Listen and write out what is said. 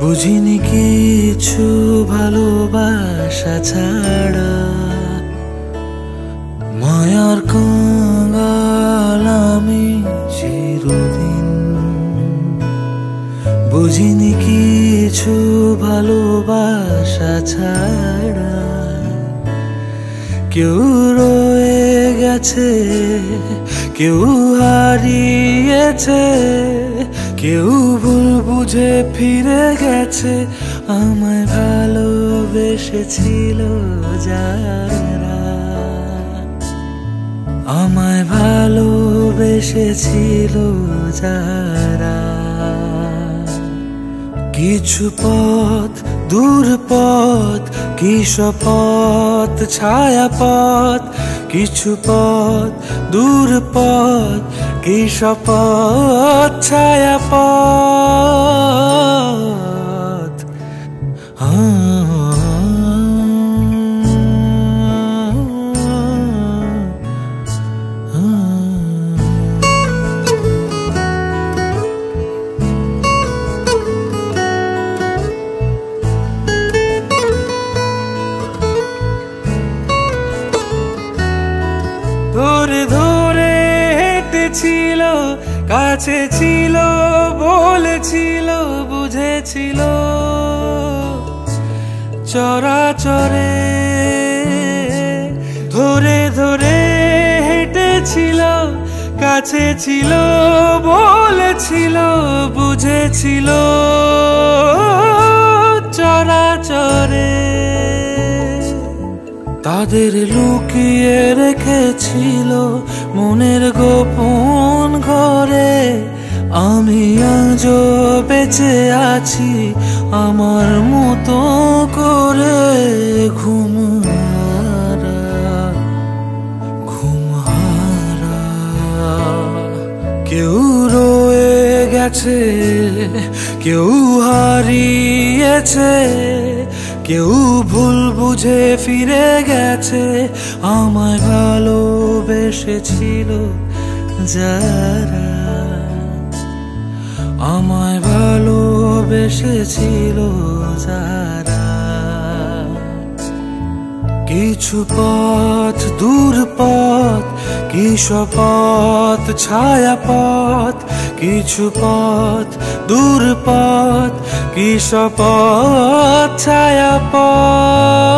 বুঝিনি কিছু ভালোবাসা ছাড়া। মায়ার কঙ্গাল আমি চিরদিন। বুঝিনি কিছু ভালোবাসা ছাড়া। কেউ রয়ে গেছে, কেউ হারিয়েছে কেউ ভুল বুঝে ফিরে গেছে আমায় ভালোবেসেছিল যারা। আমায় ভালোবেসেছিল যারা। কিছু পথ দূর পথ কি পথ ছায়া পথ কিছু পথ দূর পথ কি পথ ছায়া পথ ধরে ধরে হেঁটেছিল, কাছে ছিল, বলেছিল, বুঝেছিল। চরাচরে ধরে ধরে হেঁটেছিল, কাছে ছিল, বলেছিল, বুঝেছিল। তাদের লুকিয়ে রেখেছিল মনের গোপন ঘরে। আমি আজও বেঁচে আছি আমার মতো করে ঘুমারা কেউ রয়ে গেছে, কেউ হারিয়েছে কেউ ভুল বুঝে ফিরে গেছে আমায় ভালোবেসেছিল যারা। আমায় ভালোবেসেছিল যারা। কিছু পথ, দূর পথ, কিছু পথ, ছায়া পথ, কিছু পথ, দূর পথ, কিছু পথ, ছায়া পথ।